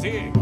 See.